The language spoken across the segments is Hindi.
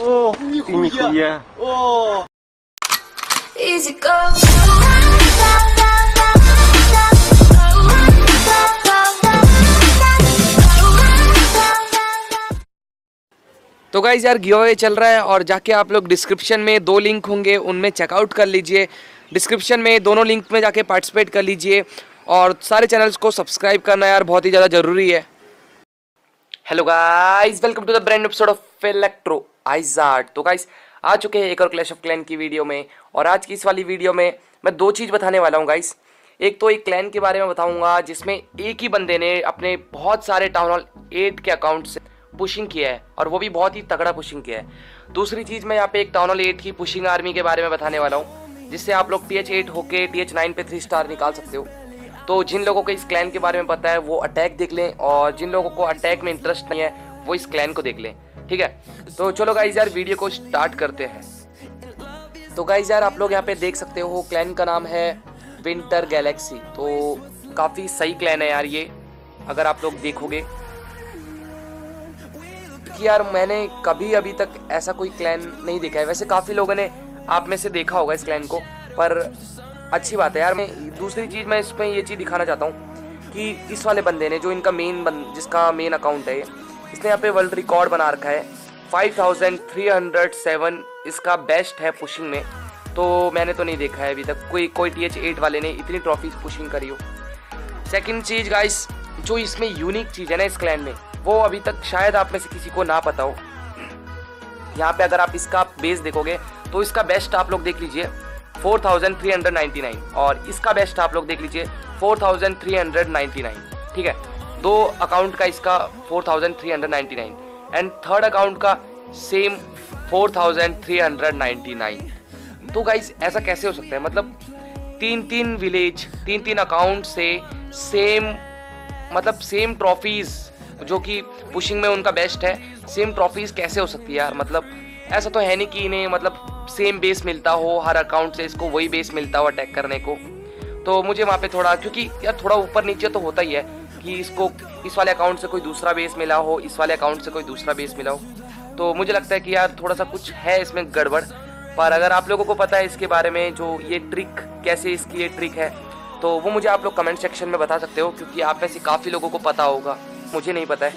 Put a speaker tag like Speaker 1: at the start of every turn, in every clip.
Speaker 1: О, нихуя.
Speaker 2: О,
Speaker 3: Easy go.
Speaker 4: तो गाइज यार गिव अवे चल रहा है और जाके आप लोग डिस्क्रिप्शन में दो लिंक होंगे उनमें चेकआउट कर लीजिए डिस्क्रिप्शन में दोनों लिंक में जाके पार्टिसिपेट कर लीजिए और सारे चैनल्स को सब्सक्राइब करना यार बहुत ही ज़्यादा ज़रूरी है hello guys welcome to the brand episode of electro आइजार्ट तो गाइस आ चुके हैं एक और क्लैश ऑफ़ क्लैन की वीडियो में, और आज की इस वाली वीडियो में मैं दो चीज़ बताने वाला हूँ गाइस एक तो एक क्लैन के बारे में बताऊँगा, जिसमें एक ही बंदे ने अपने बहुत सारे टाउन हॉल एट के अकाउंट से पुशिंग किया है, और वो भी बहुत ही तगड़ा पुशिंग किया है। दूसरी चीज़ मैं यहाँ पे एक टाउन हॉल एट की पुशिंग आर्मी के बारे में बताने वाला हूँ, जिससे आप लोग टी एच एट होके टी एच नाइन पे थ्री स्टार निकाल सकते हो। तो जिन लोगों को इस क्लैन के बारे में पता है, वो अटैक देख लें, और जिन लोगों को अटैक में इंटरेस्ट नहीं है, वो इस क्लैन को देख लें। ठीक है? तो चलो गाइज़ यार वीडियो को स्टार्ट करते हैं। तो गाइज़ यार, आप लोग यहाँ पे देख सकते हो क्लैन का नाम है विंटर गैलेक्सी तो काफ़ी सही क्लैन है यार ये, अगर आप लोग देखोगे। कि यार, मैंने कभी अभी तक ऐसा कोई क्लैन नहीं देखा है। वैसे काफ़ी लोगों ने आप में से देखा होगा इस क्लैन को, पर अच्छी बात है यार, मैं दूसरी चीज़ मैं इसमें ये चीज़ दिखाना चाहता हूँ कि इस वाले बंदे ने, जो इनका मेन जिसका मेन अकाउंट है इसने यहाँ पे वर्ल्ड रिकॉर्ड बना रखा है। 5307 इसका बेस्ट है पुशिंग में। तो मैंने तो नहीं देखा है अभी तक। कोई कोई टी एच एट वाले ने इतनी ट्रॉफी पुशिंग करी हो। सेकेंड चीज़ गाइस जो इसमें यूनिक चीज़ है ना इस क्लैन में, वो अभी तक शायद आप में से किसी को ना पता हो। यहाँ पे अगर आप इसका बेस देखोगे तो इसका बेस्ट आप लोग देख लीजिए 4399 और इसका बेस्ट आप लोग देख लीजिए 4399 ठीक है? दो अकाउंट का इसका 4399 एंड थर्ड अकाउंट का सेम 4399 तो गाइस ऐसा कैसे हो सकता है? मतलब तीन तीन विलेज तीन तीन अकाउंट से सेम मतलब सेम ट्रॉफीज जो कि पुशिंग में उनका बेस्ट है सेम ट्रॉफीज कैसे हो सकती है यार? मतलब ऐसा तो है नहीं कि इन्हें मतलब सेम बेस मिलता हो, हर अकाउंट से इसको वही बेस मिलता हो अटैक करने को। तो मुझे वहाँ पे थोड़ा, क्योंकि यार थोड़ा ऊपर नीचे तो होता ही है कि इसको, इस वाले अकाउंट से कोई दूसरा बेस मिला हो, इस वाले अकाउंट से कोई दूसरा बेस मिला हो। तो मुझे लगता है कि यार थोड़ा सा कुछ है इसमें गड़बड़। पर अगर आप लोगों को पता है इसके बारे में, जो ये ट्रिक कैसे इसकी ये ट्रिक है तो वो मुझे आप लोग कमेंट सेक्शन में बता सकते हो, क्योंकि आप में से काफ़ी लोगों को पता होगा। मुझे नहीं पता है।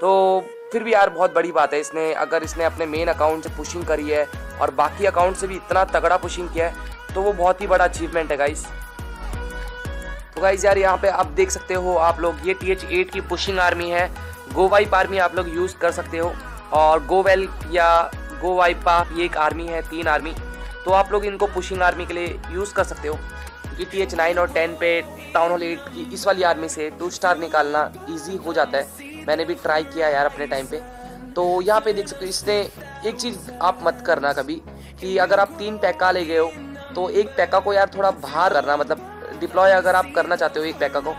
Speaker 4: तो फिर भी यार बहुत बड़ी बात है इसने, अगर इसने अपने मेन अकाउंट से पुशिंग करी है, और बाकी अकाउंट से भी इतना तगड़ा पुशिंग किया है तो वो बहुत ही बड़ा अचीवमेंट है गाइस तो गाइस यार, यहाँ पे आप देख सकते हो, आप लोग, ये टी एच एट की पुशिंग आर्मी है। गो वाइप आर्मी आप लोग यूज़ कर सकते हो। और गो या गो वाइपा ये एक आर्मी है, तीन आर्मी तो आप लोग इनको पुशिंग आर्मी के लिए यूज़ कर सकते हो। क्योंकि टी एच नाइन और टेन पे टाउन हॉल एट की इस वाली आर्मी से टू स्टार निकालना ईजी हो जाता है। मैंने भी ट्राई किया यार अपने टाइम पे। तो यहाँ पे देख सकते हो, इसने एक चीज़ आप मत करना कभी, कि अगर आप तीन पैका ले गए हो तो एक पैका को यार थोड़ा बाहर करना मतलब डिप्लॉय अगर आप करना चाहते हो एक पैका को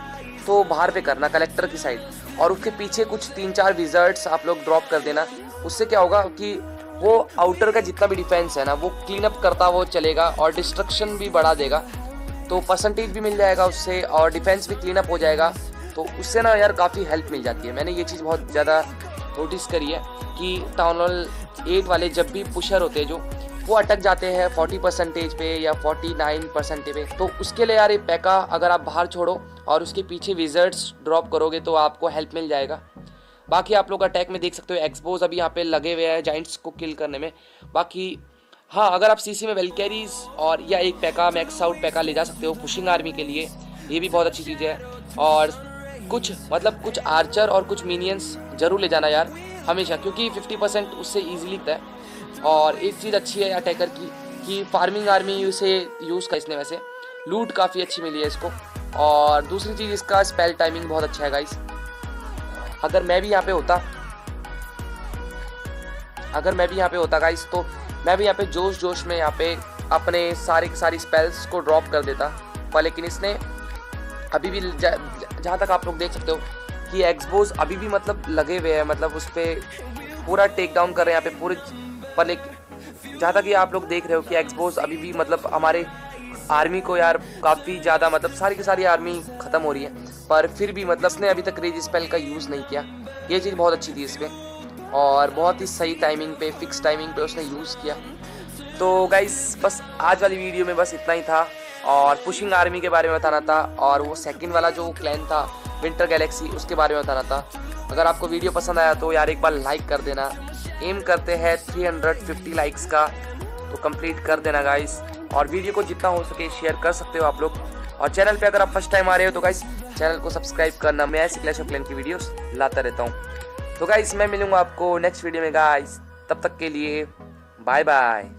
Speaker 4: तो बाहर पे करना कलेक्टर की साइड और उसके पीछे कुछ तीन चार विजर्ट्स आप लोग ड्रॉप कर देना। उससे क्या होगा कि वो आउटर का जितना भी डिफेंस है ना, वो क्लीन अप करता वो चलेगा और डिस्ट्रक्शन भी बढ़ा देगा। तो परसेंटेज भी मिल जाएगा उससे और डिफेंस भी क्लीन अप हो जाएगा। तो उससे ना यार काफ़ी हेल्प मिल जाती है। मैंने ये चीज़ बहुत ज़्यादा नोटिस करी है कि टाउन हॉल एट वाले जब भी पुशर होते हैं जो वो अटक जाते हैं 40 परसेंटेज पे या 49 परसेंटेज पे। तो उसके लिए यार ये पैका अगर आप बाहर छोड़ो और उसके पीछे विजर्ट्स ड्रॉप करोगे तो आपको हेल्प मिल जाएगा। बाकी आप लोग अटैक में देख सकते हो एक्सपोज अभी यहाँ पे लगे हुए हैं जाइंट्स को किल करने में। बाकी हाँ अगर आप सीसी में वेलकैरीज और या एक पैका मैक्स आउट पैका ले जा सकते हो पुशिंग आर्मी के लिए, ये भी बहुत अच्छी चीज़ है। और कुछ मतलब कुछ आर्चर और कुछ मीनियंस ज़रूर ले जाना यार, हमेशा, क्योंकि 50 परसेंट उससे ईजिली है। और एक चीज़ अच्छी है अटैकर की, कि फ़ार्मिंग आर्मी उसे यूज़ कर इसने वैसे। लूट काफ़ी अच्छी मिली है इसको। और दूसरी चीज़, इसका स्पेल टाइमिंग बहुत अच्छा है गाइस अगर मैं भी यहाँ पे होता, अगर मैं भी यहाँ पे होता गाइस तो मैं भी यहाँ पे जोश जोश में यहाँ पे अपने सारे के सारी स्पेल्स को ड्रॉप कर देता। पर लेकिन इसने अभी भी जहाँ तक आप लोग देख सकते हो कि एक्सपोज अभी भी मतलब लगे हुए हैं मतलब उस पर पूरा टेक डाउन कर रहे हैं, यहाँ पे पूरे पर एक जहाँ तक ये आप लोग देख रहे हो कि एक्सपोज अभी भी मतलब हमारे आर्मी को यार काफ़ी ज़्यादा मतलब सारी की सारी आर्मी ख़त्म हो रही है, पर फिर भी मतलब उसने अभी तक रेज स्पेल का यूज़ नहीं किया। ये चीज़ बहुत अच्छी थी इसमें और बहुत ही सही टाइमिंग पे फिक्स टाइमिंग पे उसने यूज़ किया। तो गाइस बस आज वाली वीडियो में बस इतना ही था और पुशिंग आर्मी के बारे में बताना था और वो सेकंड वाला जो क्लैन था विंटर गैलेक्सी उसके बारे में बताना था। अगर आपको वीडियो पसंद आया तो यार एक बार लाइक कर देना। एम करते हैं 350 लाइक्स का। तो कंप्लीट कर देना गाइस और वीडियो को जितना हो सके शेयर कर सकते हो आप लोग। और चैनल पे अगर आप फ़र्स्ट टाइम आ रहे हो तो गाइस चैनल को सब्सक्राइब करना। मैं ऐसी क्लैश ऑफ़ क्लैन की वीडियोस लाता रहता हूँ। तो गाइस मैं मिलूँगा आपको नेक्स्ट वीडियो में गाइस तब तक के लिए बाय बाय